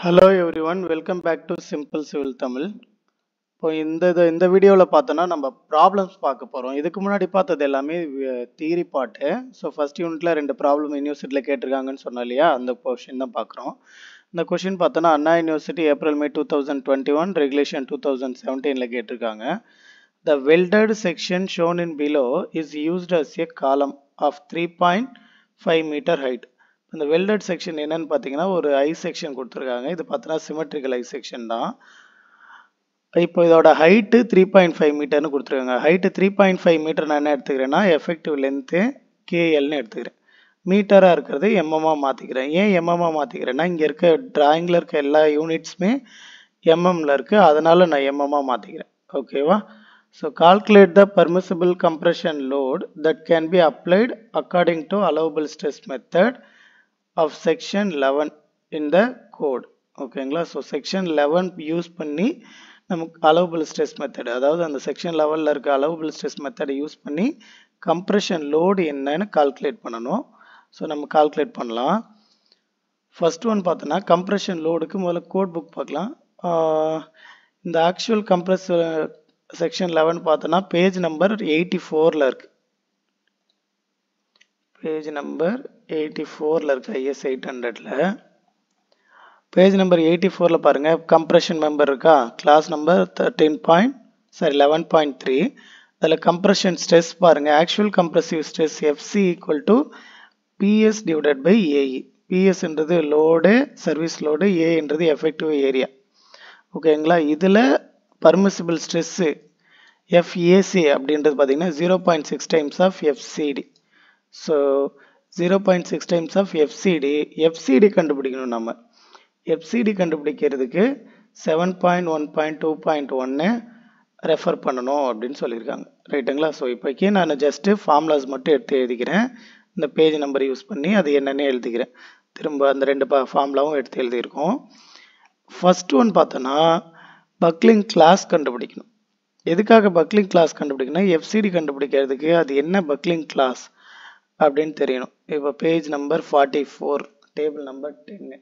Hello everyone welcome back to Simple Civil Tamil இப்போ இந்த இது இந்த வீடியோவில் பார்த்தோன்னா நம்ம ப்ராப்ளம்ஸ் பார்க்க போகிறோம் இதுக்கு முன்னாடி பார்த்தது எல்லாமே தியரி பாட்டு ஸோ ஃபஸ்ட் யூனிட்டில் ரெண்டு ப்ராப்ளம் யூனிவர்சிட்டியில் கேட்டிருக்காங்கன்னு சொன்னோம் இல்லையா? அந்த கொஷின் தான் பார்க்குறோம். இந்த கொஷின் பார்த்தோன்னா Anna university April May two thousand twenty one regulation two thousand செவன்டீனில் கேட்டிருக்காங்க. The welded section shown in below is used as a column of three point five metre height இந்த வெல்டட் செக்ஷன் என்னன்னு பார்த்தீங்கன்னா ஒரு ஐ section கொடுத்துருக்காங்க. இது பார்த்தீங்கன்னா symmetrical ஐ section தான். இப்போ இதோட ஹைட்டு த்ரீ பாயிண்ட் ஃபைவ் மீட்டர்னு கொடுத்துருக்காங்க. Height three point five metre நான் என்ன எடுத்துக்கிறேன்னா எஃபெக்டிவ் லென்த்து கேஎல்னு எடுத்துக்கிறேன். மீட்டராக இருக்கிறது எம்எம்மாக மாற்றிக்கிறேன் ஏன் எம்எம்மாக மாற்றிக்கிறேன்னா இங்கே இருக்க டிராயிங்கில் இருக்க எல்லா யூனிட்ஸுமே எம்எம்மில் இருக்குது அதனால் நான் எம்எம்மாக மாற்றிக்கிறேன் ஓகேவா so calculate the permissible compression load that can be applied according to allowable stress method of section eleven in the code ஓகேங்களா ஸோ செக்ஷன் லெவன் யூஸ் பண்ணி நமக்கு அலோவபிள் ஸ்ட்ரெஸ் மெத்தட் அதாவது அந்த செக்ஷன் லெவலில் இருக்க அலோபிள் ஸ்ட்ரெஸ் மெத்தடை use பண்ணி compression load என்னன்னு கால்குலேட் பண்ணணும். ஸோ நம்ம கால்குலேட் பண்ணலாம். ஃபர்ஸ்ட் ஒன் பார்த்தோன்னா கம்ப்ரெஷன் லோடுக்கு முதல்ல கோட் புக் பார்க்கலாம். இந்த ஆக்சுவல் கம்ப்ரெஸ் செக்ஷன் லெவன் பார்த்தோன்னா பேஜ் நம்பர் எயிட்டி ஃபோரில் இருக்குது பேஜ் நம்பர் எயிட்டி ஃபோரில் இருக்க ஐஎஸ் எயிட் ஹண்ட்ரடில் பேஜ் நம்பர் எயிட்டி ஃபோரில் பாருங்கள் கம்ப்ரெஷன் மெம்பர் இருக்கா? Clause number thirteen point sorry eleven point three அதில் கம்ப்ரெஷன் ஸ்ட்ரெஸ் பாருங்கள் actual compressive stress FC equal to PS divided by AE பிஎஸ்ன்றது load service load ஏன்றது effective area ஓகேங்களா இதில் permissible stress FAC அப்படின்றது பார்த்தீங்கன்னா zero point six times of FCD so zero point six times of FCD FCD கண்டுபிடிக்கணும் நம்ம FCD கண்டுபிடிக்கிறதுக்கு seven point one point two point ஒன்று refer பண்ணணும் அப்படின்னு சொல்லியிருக்காங்க. ரைட்டுங்களா ஸோ இப்போக்கி நான் ஜஸ்ட்டு ஃபார்முலாஸ் மட்டும் எடுத்து எழுதிக்கிறேன். இந்த பேஜ் நம்பர் யூஸ் பண்ணி அது என்னென்னு எழுதிக்கிறேன். திரும்ப அந்த ரெண்டு ஃபார்முலாவும் எடுத்து எழுதியிருக்கோம். ஃபர்ஸ்ட் ஒன் பார்த்தோன்னா பக்லிங் கிளாஸ் கண்டுபிடிக்கணும். எதுக்காக பக்லிங் கிளாஸ் கண்டுபிடிக்கணும்? எஃப்சிடி கண்டுபிடிக்கிறதுக்கு அது என்ன பக்லிங் கிளாஸ் அப்படின்னு தெரியணும். இப்போ page number forty four table number டென்னு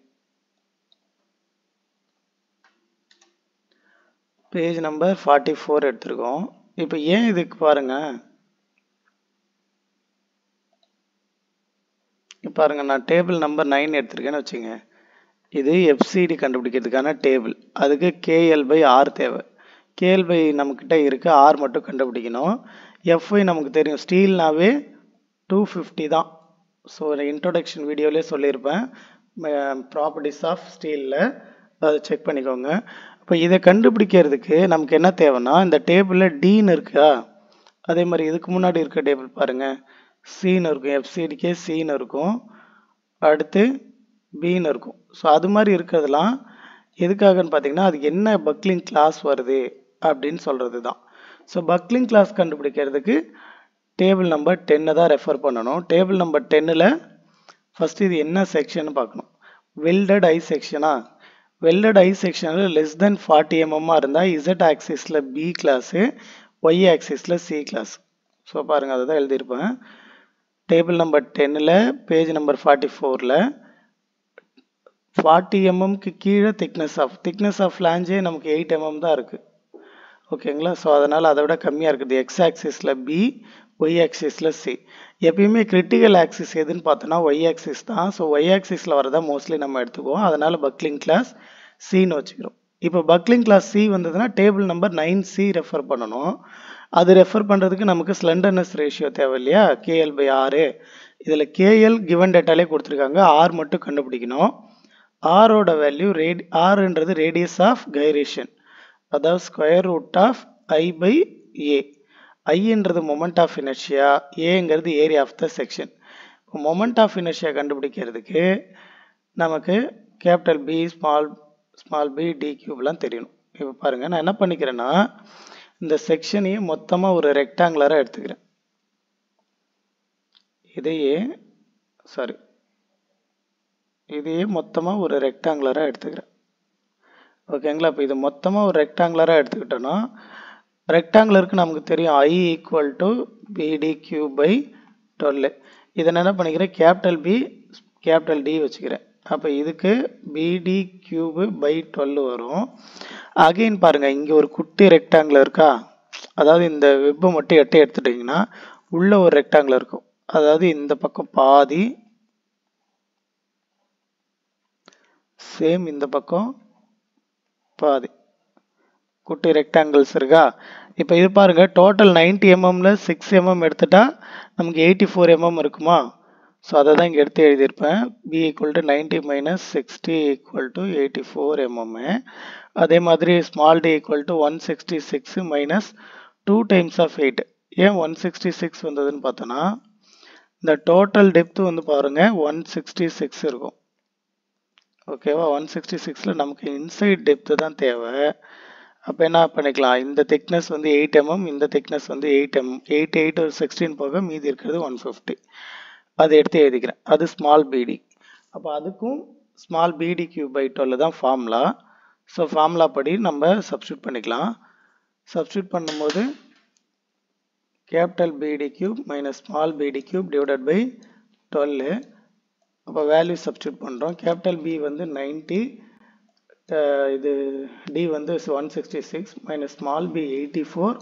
பேஜ் நம்பர் ஃபார்ட்டி ஃபோர் எடுத்திருக்கோம். இப்போ ஏன் இதுக்கு பாருங்க? பாருங்க நான் டேபிள் நம்பர் நைன் எடுத்திருக்கேன்னு வச்சுங்க இது எஃப்சிடி கண்டுபிடிக்கிறதுக்கான டேபிள் அதுக்கு கேஎல் பை ஆர் தேவை. கேஎல் பை நம்மக்கிட்ட இருக்குது ஆர் மட்டும் கண்டுபிடிக்கணும். எஃப்ஐ நமக்கு தெரியும். ஸ்டீல்னாவே டூ ஃபிஃப்டி தான். ஸோ இன்ட்ரொடக்ஷன் வீடியோலே சொல்லியிருப்பேன். ப்ராப்பர்ட்டிஸ் ஆஃப் ஸ்டீலில் அதை செக் பண்ணிக்கோங்க. இப்போ இதை கண்டுபிடிக்கிறதுக்கு நமக்கு என்ன தேவைன்னா இந்த டேபிளில் டீன்னு இருக்கா? அதே மாதிரி இதுக்கு முன்னாடி இருக்க டேபிள் பாருங்கள் சீன்னு இருக்கும். எஃப்சிடிக்கே சீன்னு இருக்கும். அடுத்து பின்னு இருக்கும். ஸோ அது மாதிரி இருக்கிறதுலாம் எதுக்காகன்னு பார்த்தீங்கன்னா அதுக்கு என்ன பக்லிங் கிளாஸ் வருது அப்படின்னு சொல்கிறது தான் ஸோ பக்லிங் கிளாஸ் கண்டுபிடிக்கிறதுக்கு டேபிள் நம்பர் டென்னை தான் ரெஃபர் பண்ணணும். டேபிள் நம்பர் டென்னில் ஃபஸ்ட்டு இது என்ன செக்ஷன் பார்க்கணும். வெல்டட் ஐ செக்ஷனா வெல்டட் ஐ செக்ஷனில் லெஸ் தென் ஃபார்ட்டி எம்எம்மாக இருந்தால் இசட் ஆக்சிஸில் பி கிளாஸு ஒய் ஆக்சிஸில் சி கிளாஸ் ஸோ பாருங்கள் அதை தான் எழுதியிருப்பேன். டேபிள் நம்பர் டென்னில் பேஜ் நம்பர் ஃபார்ட்டி ஃபோரில் ஃபார்ட்டி எம்எம்க்கு கீழே திக்னஸ் ஆஃப் திக்னஸ் ஆஃப் ஃப்ளாஞ்சே நமக்கு எயிட் எம்எம் தான் இருக்குது ஓகேங்களா ஸோ அதனால் அதை விட கம்மியாக இருக்குது. எக்ஸ் ஆக்சிஸில் பி ஒய் ஆக்சிஸில் சி எப்பயுமே கிரிட்டிக்கல் ஆக்சிஸ் எதுன்னு பார்த்தோன்னா ஒய் ஆக்சிஸ் தான். ஸோ ஒய் ஆக்சிஸில் வரதான் மோஸ்ட்லி நம்ம எடுத்துக்குவோம். அதனால் பக்லிங் கிளாஸ் சின்னு வச்சுக்கிறோம். இப்போ பக்லிங் கிளாஸ் சி வந்ததுன்னா table number nine C refer பண்ணணும். அது ரெஃபர் பண்ணுறதுக்கு நமக்கு ஸ்லெண்டர்னஸ் ரேஷியோ தேவை இல்லையா? கேஎல் பை ஆறு இதில் கேஎல் கிவன் டேட்டாலே கொடுத்துருக்காங்க. ஆர் மட்டும் கண்டுபிடிக்கணும். ஆரோட வேல்யூ ரேடி ஆறுன்றது ரேடியஸ் ஆஃப் கைரேஷன் அதாவது square root of I by A ஐன்றது moment of inertia ஏங்கிறது ஏரியா ஆஃப் த செக்ஷன் இப்போ மொமெண்ட் ஆஃப் இனர்ஷியா கண்டுபிடிக்கிறதுக்கு நமக்கு capital B small small B D கியூப்லாம் தெரியணும். இப்போ பாருங்கள் நான் என்ன பண்ணிக்கிறேன்னா இந்த செக்ஷனையே மொத்தமாக ஒரு ரெக்டாங்குலராக எடுத்துக்கிறேன். இதையே சாரி இதையே மொத்தமாக ஒரு ரெக்டாங்குலராக எடுத்துக்கிறேன். ஓகேங்களா இப்போ இது மொத்தமாக ஒரு ரெக்டாங்குலராக எடுத்துக்கிட்டோன்னா ரெக்டாங்குலருக்கு நமக்கு தெரியும். I equal to BD cube by twelve இதை என்ன பண்ணிக்கிறேன்? கேபிட்டல் பி கேபிட்டல் டி வச்சுக்கிறேன். அப்போ இதுக்கு பிடி கியூபு பை டுவெல் வரும். அகெயின் பாருங்கள் இங்கே ஒரு குட்டி ரெக்டாங்கில் இருக்கா? அதாவது இந்த வெப்பை மட்டும் எட்டை எடுத்துட்டிங்கன்னா உள்ளே ஒரு ரெக்டாங்கிள் இருக்கும். அதாவது இந்த பக்கம் பாதி சேம் இந்த பக்கம் பாதி. குட்டி ரெக்டாங்கிள்ஸ் இருக்கா? இப்போ இது பாருங்க டோட்டல் நைன்டி எம்எம்ல சிக்ஸ் எம்எம் எடுத்துட்டா நமக்கு எயிட்டி ஃபோர் எம்எம் இருக்குமா? ஸோ அதை தான் இங்கே எடுத்து எழுதியிருப்பேன். B equal to ninety minus sixty equal to eighty four mm அதே மாதிரி small D equal to one sixty six minus two times of eight ஏன் ஒன் சிக்ஸ்டி சிக்ஸ் வந்ததுன்னு பார்த்தோன்னா இந்த டோட்டல் டெப்த்து வந்து பாருங்க ஒன் சிக்ஸ்டி சிக்ஸ் இருக்கும் ஓகேவா ஒன் சிக்ஸ்டி சிக்ஸில் நமக்கு இன்சைட் டெப்த்து தான் தேவை. அப்போ என்ன பண்ணிக்கலாம்? இந்த திக்னஸ் வந்து எயிட் எம்எம் mm, இந்த திக்னஸ் வந்து எயிட் எம் எயிட் எயிட் ஒரு சிக்ஸ்டீன் போக மீதி இருக்கிறது ஒன் ஃபிஃப்டி அதை எடுத்து எழுதிக்கிறேன். அது ஸ்மால் பிடி அப்போ அதுக்கும் small b d cube by twelve தான் ஃபார்முலா ஸோ ஃபார்முலா படி நம்ம சப்ஸ்டியூட் பண்ணிக்கலாம். சப்ஸ்டியூட் பண்ணும்போது capital b d cube minus small b d cube divided by twelve அப்போ வேல்யூ சப்ஸ்டியூட் பண்ணுறோம் கேபிட்டல் பி வந்து நைன்ட்டி இது டி வந்து one sixty six minus small B eighty four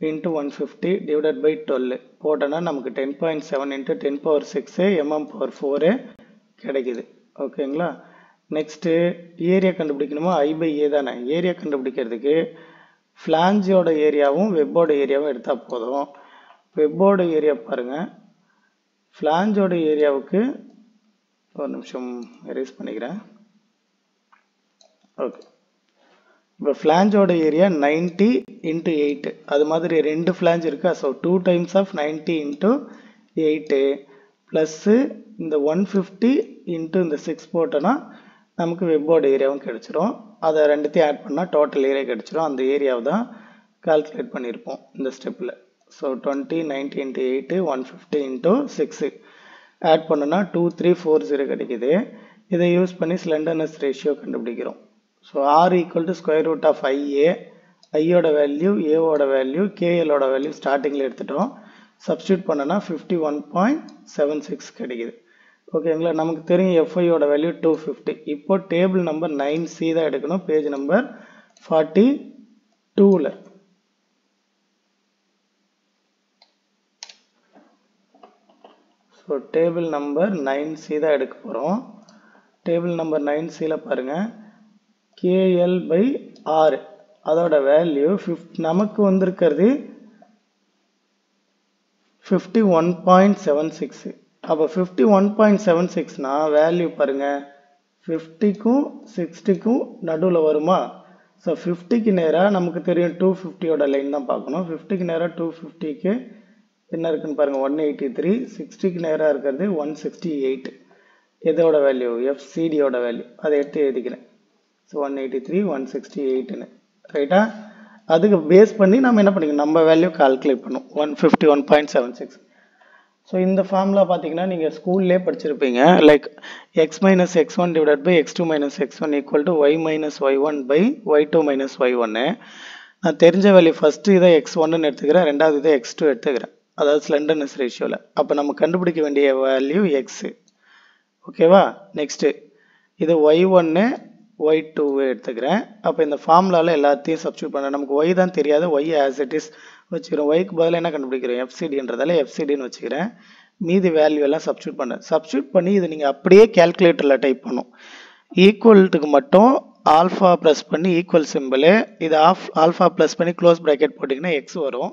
into one fifty divided by twelve போட்டோன்னா நமக்கு ten point seven into ten power six MM power four கிடைக்குது. ஓகேங்களா? Next area கண்டுபிடிக்கணுமா? ஐ by A தானே. Area கண்டுபிடிக்கிறதுக்கு ஃப்ளாஞ்சியோட ஏரியாவும் வெப்போட ஏரியாவும் எடுத்தால் போதும். வெப்போட ஏரியா பாருங்கள் ஃப்ளான்ஜோட ஏரியாவுக்கு ஒரு நிமிஷம் எரேஸ் பண்ணிக்கிறேன். ஓகே இப்போ ஃப்ளாஞ்சோட ஏரியா நைன்ட்டி இன்ட்டு எயிட்டு அது மாதிரி ரெண்டு ஃப்ளாஞ்ச் இருக்கா? So two times of ninety into eight plus இந்த ஒன் ஃபிஃப்டி இன்ட்டு இந்த சிக்ஸ் போட்டோன்னா நமக்கு வெப்போட ஏரியாவும் கிடச்சிரும். அதை ரெண்டுத்தையும் ஆட் பண்ணால் டோட்டல் ஏரியா கிடச்சிரும். அந்த ஏரியாவை தான் கால்குலேட் பண்ணியிருப்போம் இந்த ஸ்டெப்பில் so twenty ninety into eight one fifty into six add பண்ணோன்னா டூ த்ரீ ஃபோர் ஜீரோ கிடைக்குது. இதை யூஸ் பண்ணி ஸ்லெண்டர்னஸ் ரேஷியோ கண்டுபிடிக்கிறோம். So R equal to square root of IA ஐயோட வேல்யூ ஏவோட வேல்யூ கேஎலோட வேல்யூ ஸ்டார்டிங்கில் எடுத்துட்டோம். சப்ஸ்டியூட் பண்ணனா fifty one point seven six கிடைக்குது. ஓகேங்களா நமக்கு தெரியும் எஃப்ஐயோட வேல்யூ டூ ஃபிஃப்டி இப்போ டேபிள் நம்பர் நைன் சி தான் எடுக்கணும். பேஜ் நம்பர் ஃபார்ட்டி டூவில் so table number nine C தான் எடுக்க போகிறோம் டேபிள் நம்பர் நைன் சியில் பாருங்கள் கேஎல் பை ஆறு அதோட வேல்யூ ஃபிஃப்ட் நமக்கு வந்திருக்கிறது fifty one point seven six அப்போ ஃபிஃப்டி ஒன் பாயிண்ட் செவன் சிக்ஸ்னால் வேல்யூ பாருங்கள் ஃபிஃப்டிக்கும் சிக்ஸ்டிக்கும் நடுவில் வருமா? ஸோ ஃபிஃப்டிக்கு நேராக நமக்கு தெரியும் டூ ஃபிஃப்டியோட லைன் தான் பார்க்கணும். ஃபிஃப்டிக்கு நேராக டூ ஃபிஃப்டிக்கு என்ன இருக்குன்னு பாருங்கள் ஒன் எயிட்டி த்ரீ சிக்ஸ்டிக்கு நேராக இருக்கிறது ஒன் சிக்ஸ்டி எயிட் எதோட வேல்யூ எஃப்சிடியோட வேல்யூ அதை எடுத்து எழுதிக்கிறேன். So one eighty three one sixty எயிட்டுன்னு ரைட்டா அதுக்கு பேஸ் பண்ணி நம்ம என்ன பண்ணிக்கணும்? நம்ம வேல்யூ கால்குலேட் பண்ணும் one fifty one point seven six so இந்த ஃபார்முலா பார்த்தீங்கன்னா நீங்கள் ஸ்கூல்லே படிச்சிருப்பீங்க. Like X minus X one divide by X two minus X one equal to Y minus Y one by Y two minus Y ஒன்று நான் தெரிஞ்ச value first இதை X ஒன்னு எடுத்துக்கிறேன். ரெண்டாவது இதை எக்ஸ் டூ எடுத்துக்கிறேன். அதாவது ஸ்லெண்டர்னஸ் ரேஷியோவில் அப்போ நம்ம கண்டுபிடிக்க வேண்டிய வேல்யூ எக்ஸு ஓகேவா நெக்ஸ்ட்டு இது ஒய் ஒன்று ஒய் டூ எடுத்துக்கிறேன். அப்போ இந்த ஃபார்முலாவில் எல்லாத்தையும் சப்ஸ்டியூட் பண்ண நமக்கு ஒய் தான் தெரியாது. ஒய் ஆஸ் இட் இஸ் வச்சுக்கிறோம். ஒய்க்கு பதிலாக என்ன கண்டுபிடிக்கிறோம்? எஃப்சிடின்றதால எஃப்சிடின்னு வச்சுக்கிறேன். மீதி வேல்யூ எல்லாம் சப்ஸ்டியூட் பண்ணேன் சப்ஸ்டியூட் பண்ணி இது நீங்கள் அப்படியே கேல்குலேட்டரில் டைப் பண்ணும். ஈக்குவல்ட்டுக்கு மட்டும் ஆல்ஃபா ப்ளஸ் பண்ணி ஈக்குவல் சிம்பிளு இது ஆஃப் ஆல்ஃபா ப்ளஸ் பண்ணி க்ளோஸ் ப்ராக்கெட் போட்டிங்கன்னா எக்ஸ் வரும்.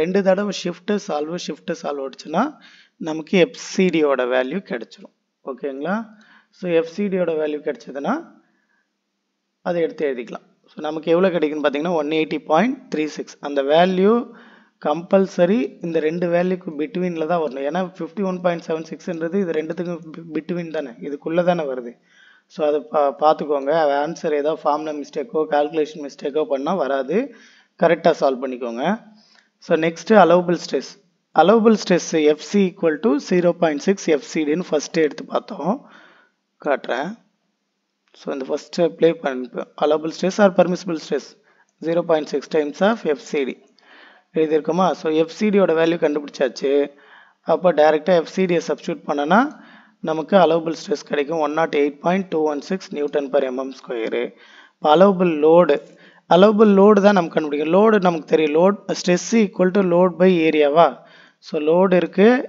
ரெண்டு தடவை ஷிஃப்ட்டு சால்வு ஷிஃப்ட்டு சால்வ் அடிச்சுன்னா நமக்கு எஃப்சிடியோட வேல்யூ கிடச்சிரும். ஓகேங்களா ஸோ எஃப்சிடியோட வேல்யூ கிடச்சதுன்னா அதை எடுத்து எழுதிக்கலாம். ஸோ நமக்கு எவ்வளோ கிடைக்குன்னு பார்த்தீங்கன்னா one eighty point three six அந்த வேல்யூ கம்பல்சரி இந்த ரெண்டு வேல்யூக்கு பிட்வீனில் தான் வரணும். ஏன்னா ஃபிஃப்டி ஒன் பாயிண்ட் செவன் சிக்ஸ்ன்றது இது ரெண்டுத்துக்கும் பிட்வீன் தானே. இதுக்குள்ளே தானே வருது. ஸோ அதை பா பார்த்துக்கோங்க. ஆன்சர் ஏதோ ஃபார்முலா மிஸ்டேக்கோ கால்குலேஷன் மிஸ்டேக்கோ பண்ணால் வராது. கரெக்டாக சால்வ் பண்ணிக்கோங்க. So next allowable stress allowable stress FC equal to zero point six எஃப்சிடின்னு first எடுத்து பார்த்தோம். காட்டுறேன். ஸோ இந்த ஃபஸ்ட்டு ப்ளே பண்ணி allowable stress or permissible stress zero point six times of FCT எழுதியிருக்கோமா? So எஃப்சிடியோட வேல்யூ கண்டுபிடிச்சாச்சு. அப்போ டைரெக்டாக எஃப்சிடியை சப்ஸ்டியூட் பண்ணனா நமக்கு அலோபிள் ஸ்ட்ரெஸ் கிடைக்கும். One naught eight point two one six newton per mm square இப்போ அலோபிள் லோடு அலோபிள் லோடு தான் நமக்கு கண்டுபிடிக்கும் லோடு நமக்கு தெரியும். Load stress equal to load by ஏரியாவா ஸோ லோடு இருக்குது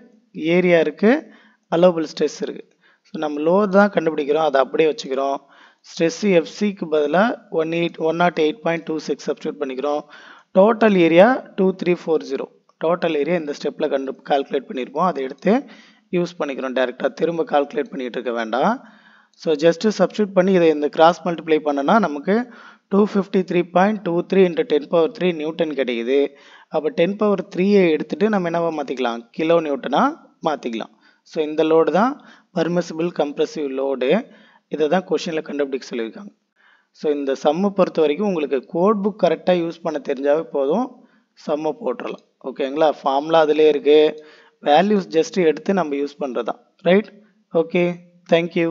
ஏரியா இருக்குது அலோபிள் ஸ்ட்ரெஸ் இருக்குது ஸோ நம்ம லோடு தான் கண்டுபிடிக்கிறோம். அதை அப்படியே வச்சுக்கிறோம். ஸ்ட்ரெஸ் எஃப்சிக்கு பதிலாக one eight one naught eight point two six substitute பண்ணிக்கிறோம். Total area two three four zero total area இந்த ஸ்டெப்பில் கண்டு கால்குலேட் பண்ணியிருப்போம் அதை எடுத்து யூஸ் பண்ணிக்கிறோம் டேரெக்டாக திரும்ப கால்குலேட் பண்ணிகிட்டு இருக்க வேண்டாம். ஸோ ஜஸ்ட்டு சப்ஸ்டியூட் பண்ணி இதை இந்த கிராஸ் மல்டிப்ளை பண்ணனா நமக்கு two fifty three point two three into ten power three newton கிடைக்குது. அப்போ டென் பவர் த்ரீயை எடுத்துகிட்டு நம்ம என்னவா மாற்றிக்கலாம் கிலோ நியூட்டனாக மாற்றிக்கலாம் ஸோ இந்த லோடு தான் பர்மிசிபிள் கம்ப்ரெசிவ் லோடு இதை தான் கொஷினில் கண்டுபிடிக்க சொல்லியிருக்காங்க. ஸோ இந்த சம்மை பொறுத்த வரைக்கும் உங்களுக்கு கோட் புக் கரெக்டாக யூஸ் பண்ண தெரிஞ்சாவே போதும். சம்மை போட்டுடலாம் ஓகேங்களா ஃபார்முலா அதிலே இருக்குது வேல்யூஸ் ஜஸ்ட் எடுத்து நம்ம யூஸ் பண்ணுறது தான் ரைட் ஓகே தேங்க்யூ